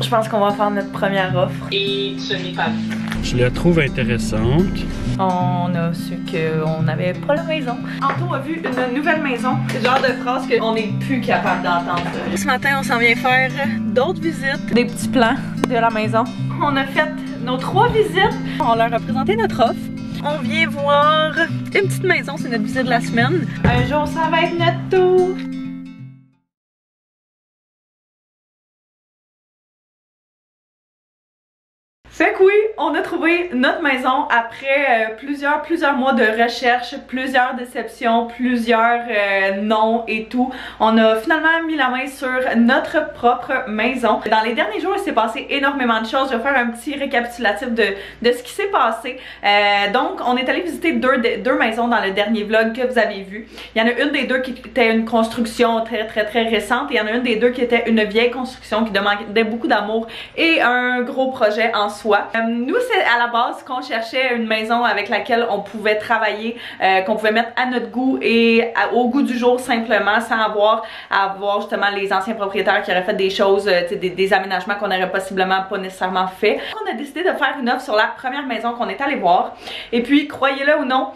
Je pense qu'on va faire notre première offre. Et ce n'est pas Je la trouve intéressante. On a su qu'on n'avait pas la maison. Anto a vu une nouvelle maison. C'est le genre de phrase qu'on n'est plus capable d'entendre. Ce matin, on s'en vient faire d'autres visites. Des petits plans de la maison. On a fait nos trois visites. On leur a présenté notre offre. On vient voir une petite maison, c'est notre visite de la semaine. Un jour, ça va être notre tour. On a trouvé notre maison après euh, plusieurs, plusieurs mois de recherche, plusieurs déceptions, plusieurs euh, noms et tout. On a finalement mis la main sur notre propre maison. Dans les derniers jours, il s'est passé énormément de choses. Je vais faire un petit récapitulatif de, de ce qui s'est passé. Euh, donc, on est allé visiter deux, deux maisons dans le dernier vlog que vous avez vu. Il y en a une des deux qui était une construction très, très, très récente et il y en a une des deux qui était une vieille construction qui demandait beaucoup d'amour et un gros projet en soi euh, c'est à la base qu'on cherchait une maison avec laquelle on pouvait travailler, euh, qu'on pouvait mettre à notre goût et au goût du jour simplement sans avoir à voir justement les anciens propriétaires qui auraient fait des choses, euh, des, aménagements qu'on aurait possiblement pas nécessairement fait. On a décidé de faire une offre sur la première maison qu'on est allé voir. Et puis, croyez-le ou non,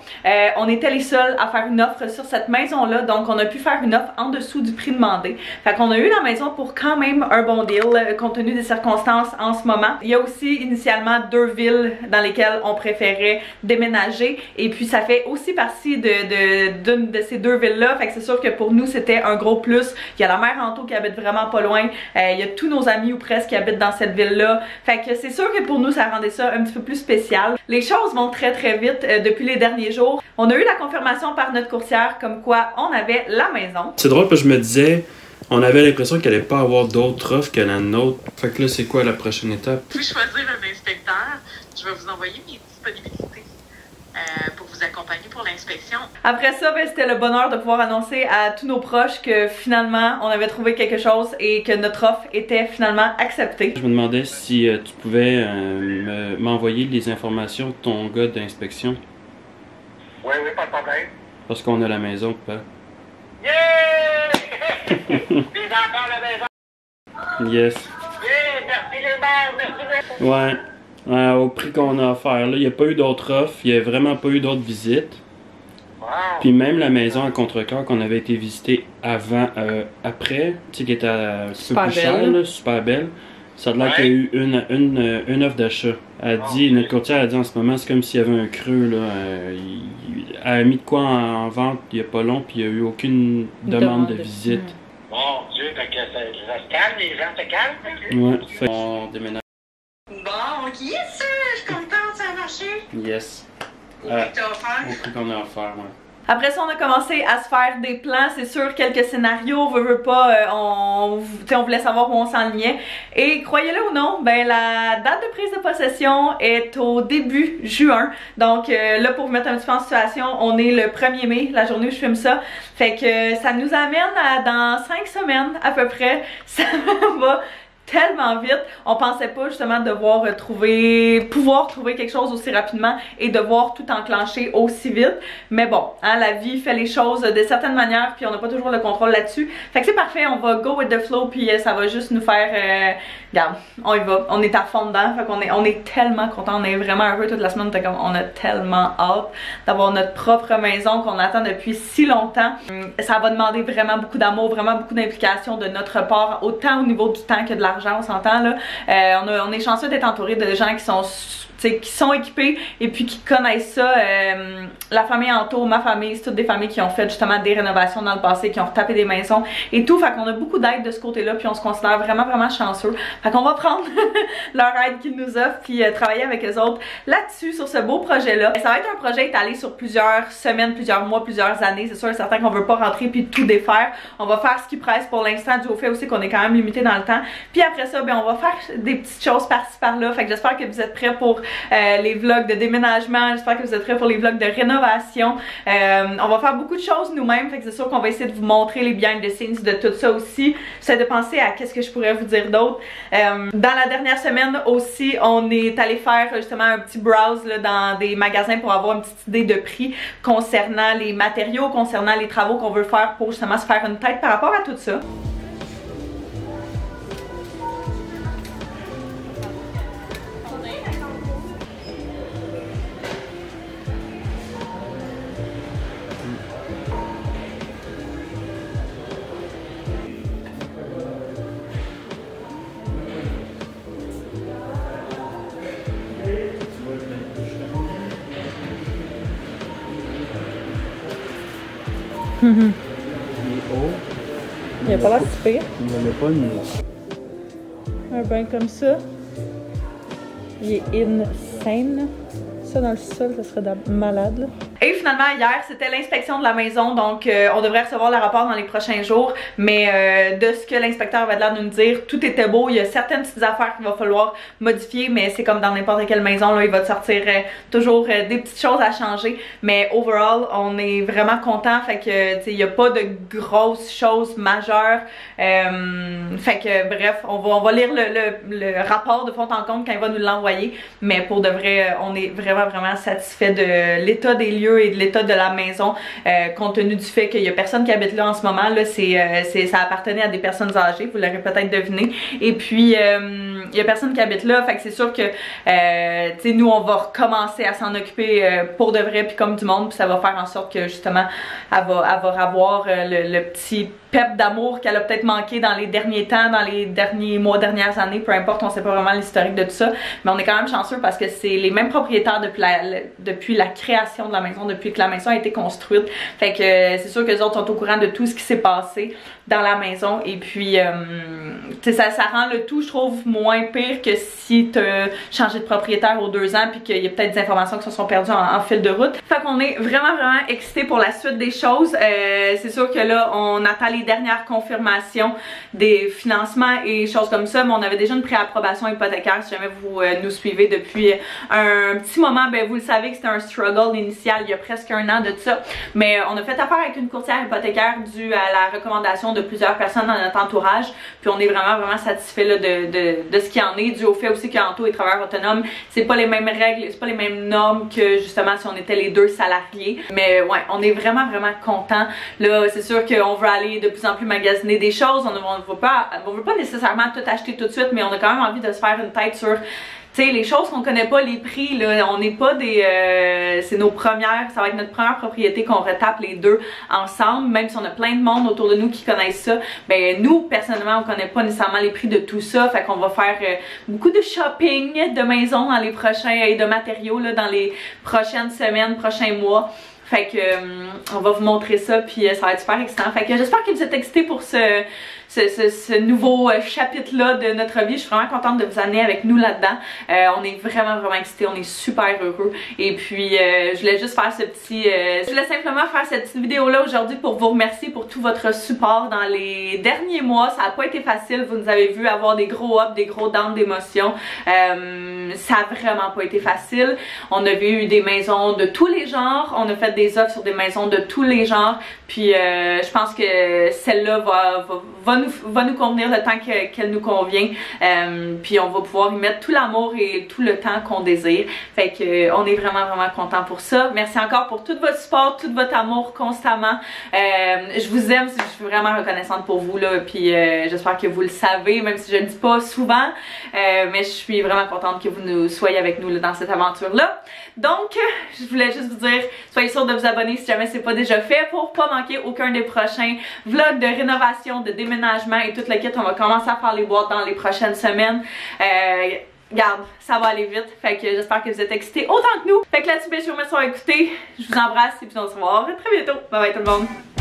on était les seuls à faire une offre sur cette maison-là. Donc, on a pu faire une offre en dessous du prix demandé. Fait qu'on a eu la maison pour quand même un bon deal, compte tenu des circonstances en ce moment. Il y a aussi initialement deux villes dans lesquelles on préférait déménager et puis ça fait aussi partie de, d'une de, ces deux villes-là. Fait que c'est sûr que pour nous c'était un gros plus. Il y a la mère Anto qui habite vraiment pas loin. Euh, il y a tous nos amis ou presque qui habitent dans cette ville-là. Fait que c'est sûr que pour nous ça rendait ça un petit peu plus spécial. Les choses vont très très vite euh, depuis les derniers jours. On a eu la confirmation par notre courtière comme quoi on avait la maison. C'est drôle parce que je me disais on avait l'impression qu'il allait pas avoir d'autres offres que la nôtre. Fait que là, c'est quoi la prochaine étape? Puis choisir Je vais vous envoyer mes disponibilités. Euh, pour vous accompagner pour l'inspection. Après ça, ben, c'était le bonheur de pouvoir annoncer à tous nos proches que finalement on avait trouvé quelque chose et que notre offre était finalement acceptée. Je me demandais si euh, tu pouvais euh, m'envoyer les informations de ton gars d'inspection. Oui, oui, pas de problème. Parce qu'on a la maison, pas. Yeah! les enfants à la maison. Yes. Yeah, merci les mères, merci les... Ouais. Euh, au prix qu'on a offert, là, il n'y a pas eu d'autres offres, il n'y a vraiment pas eu d'autres visites. Wow. Puis même la maison à Contrecoeur qu'on avait été visiter avant, euh, après, tu sais, qui était un peu Super plus chère, belle. là, super belle. Ça a l'air Ouais. qu'il y a eu une, une, euh, une offre d'achat. Elle a dit, notre courtière a dit en ce moment, c'est comme s'il y avait un creux, là. euh, il- il- elle a mis de quoi en, en vente il n'y a pas long, puis il n'y a eu aucune demande, Demande de de- visite. Mon Dieu, fait que ça, ça se calme, les gens se calment. fait que- Ouais, fait qu'on déménage. Bon, ok, ça, je suis contente, ça a marché. Yes. Au Euh, prix que t'as offert? Au prix qu'on a offert, ouais. Après ça, on a commencé à se faire des plans, c'est sûr, quelques scénarios, veut, veut pas, euh, on, tu sais, on voulait savoir où on s'enlignait. Et croyez-le ou non, ben la date de prise de possession est au début juin. Donc euh, là, pour vous mettre un petit peu en situation, on est le 1er mai, la journée où je filme ça. Fait que ça nous amène à dans 5 semaines à peu près. Ça va tellement vite. On pensait pas justement devoir euh, trouver, pouvoir trouver quelque chose aussi rapidement et devoir tout enclencher aussi vite. Mais bon, hein, la vie fait les choses de certaines manières puis on n'a pas toujours le contrôle là-dessus. Fait que c'est parfait, on va go with the flow puis euh, ça va juste nous faire, euh, on y va, on est à fond dedans. Fait qu'on est, on est tellement content, on est vraiment heureux toute la semaine. T'es comme, on a tellement hâte d'avoir notre propre maison qu'on attend depuis si longtemps. Hum, Ça va demander vraiment beaucoup d'amour, vraiment beaucoup d'implication de notre part, autant au niveau du temps que de l'argent, on s'entend là. Euh, on, on est chanceux d'être entouré de gens qui sont qui sont équipés et puis qui connaissent ça. Euh, la famille Anto, ma famille, c'est toutes des familles qui ont fait justement des rénovations dans le passé, qui ont retapé des maisons et tout. Fait qu'on a beaucoup d'aide de ce côté-là, puis on se considère vraiment, vraiment chanceux. Fait qu'on va prendre leur aide qu'ils nous offrent, puis euh, travailler avec eux autres là-dessus, sur ce beau projet-là. Ça va être un projet étalé sur plusieurs semaines, plusieurs mois, plusieurs années. C'est sûr et certain qu'on veut pas rentrer puis tout défaire. On va faire ce qui presse pour l'instant, du au fait aussi qu'on est quand même limité dans le temps. Puis après ça, ben on va faire des petites choses par-ci par-là. Fait que j'espère que vous êtes prêts pour euh, les vlogs de déménagement. J'espère que vous êtes prêts pour les vlogs de rénovation. Euh, on va faire beaucoup de choses nous-mêmes. Fait c'est sûr qu'on va essayer de vous montrer les behind the scenes de tout ça aussi. J'essaie de penser à qu'est-ce que je pourrais vous dire d'autre. Euh, dans la dernière semaine aussi, on est allé faire justement un petit browse dans des magasins pour avoir une petite idée de prix concernant les matériaux, concernant les travaux qu'on veut faire pour justement se faire une tête par rapport à tout ça. Il est haut. Il a pas l'air si pire. Il n'en met pas une. Un bain comme ça. Il est insane. Ça dans le sol, ça serait malade. là. Et finalement, hier, c'était l'inspection de la maison, donc euh, on devrait recevoir le rapport dans les prochains jours. Mais euh, de ce que l'inspecteur avait l'air de nous dire, tout était beau. Il y a certaines petites affaires qu'il va falloir modifier, mais c'est comme dans n'importe quelle maison, là, il va te sortir euh, toujours des petites choses à changer. Mais overall, on est vraiment content. Fait que, tu sais, il n'y a pas de grosses choses majeures. Fait que, bref, on va, on va lire le, le- le rapport de fond en compte quand il va nous l'envoyer. Mais pour de vrai, on est vraiment, vraiment satisfait de l'état des lieux et de l'état de la maison, euh, compte tenu du fait qu'il y a personne qui habite là en ce moment. Là, c'est, euh, ça appartenait à des personnes âgées, vous l'aurez peut-être deviné. Et puis, euh, il y a personne qui habite là, fait que c'est sûr que, tu sais, nous, on va recommencer à s'en occuper pour de vrai, puis comme du monde, puis ça va faire en sorte que, justement, elle va, avoir le petit d'amour qu'elle a peut-être manqué dans les derniers temps, dans les derniers mois, dernières années, peu importe, on sait pas vraiment l'historique de tout ça, mais on est quand même chanceux parce que c'est les mêmes propriétaires depuis la, création de la maison, depuis que la maison a été construite. Fait euh, c'est sûr que les autres sont au courant de tout ce qui s'est passé dans la maison et puis euh, tu ça, rend le tout, je trouve, moins pire que si t'as changé de propriétaire aux deux ans puis qu'il y a peut-être des informations qui se sont perdues en, en fil de route. Fait qu'on est vraiment vraiment excités pour la suite des choses. Euh, c'est sûr que là, on attend les dernières confirmations des financements et choses comme ça, mais on avait déjà une préapprobation hypothécaire si jamais vous euh, nous suivez depuis un petit moment, ben vous le savez que c'était un struggle initial il y a presque un an de ça, mais euh, on a fait affaire avec une courtière hypothécaire due à la recommandation de plusieurs personnes dans notre entourage, puis on est vraiment vraiment satisfait de, de, de ce qui en est, dû au fait aussi qu'Anto est travailleur autonome, c'est pas les mêmes règles, c'est pas les mêmes normes que justement si on était les deux salariés, mais ouais, on est vraiment vraiment content. Là, c'est sûr qu'on veut aller de plus en plus magasiner des choses, on ne veut pas, on pas nécessairement tout acheter tout de suite, mais on a quand même envie de se faire une tête sur sais, les choses qu'on connaît pas, les prix, là, on n'est pas des... euh, c'est nos premières, ça va être notre première propriété qu'on retape les deux ensemble, même si on a plein de monde autour de nous qui connaissent ça. Ben nous, personnellement, on connaît pas nécessairement les prix de tout ça, fait qu'on va faire euh, beaucoup de shopping de maison dans les prochains, et de matériaux, là, dans les prochaines semaines, prochains mois. Fait que euh, on va vous montrer ça puis euh, ça va être super excitant. Fait que j'espère que vous êtes excités pour ce, ce, ce, ce nouveau euh, chapitre-là de notre vie. Je suis vraiment contente de vous amener avec nous là-dedans. Euh, on est vraiment vraiment excités, on est super heureux. Et puis euh, je voulais juste faire ce petit. euh, je voulais simplement faire cette petite vidéo-là aujourd'hui pour vous remercier pour tout votre support dans les derniers mois. Ça n'a pas été facile. Vous nous avez vu avoir des gros ups, des gros downs d'émotions. Euh, ça a vraiment pas été facile. On a vu des maisons de tous les genres. On a fait des offres sur des maisons de tous les genres. Puis euh, je pense que celle-là va, va, va nous, va nous convenir le temps que- qu'elle nous convient. Euh, puis on va pouvoir y mettre tout l'amour et tout le temps qu'on désire. Fait que euh, on est vraiment vraiment content pour ça. Merci encore pour tout votre support, tout votre amour constamment. Euh, je vous aime, je suis vraiment reconnaissante pour vous là. Puis j'espère que vous le savez, même si je ne dis pas souvent. Mais je suis vraiment contente que vous nous soyez avec nous là, dans cette aventure là. Donc, je voulais juste vous dire, soyez sûrs de vous abonner si jamais c'est pas déjà fait pour pas manquer aucun des prochains vlogs de rénovation, de déménagement et tout le kit. On va commencer à faire les boîtes dans les prochaines semaines. Euh, Garde, ça va aller vite. Fait que j'espère que vous êtes excités autant que nous. Fait que là-dessus, je vous remercie d'avoir écouté. Je vous embrasse et puis on se revoit très bientôt. Bye bye tout le monde.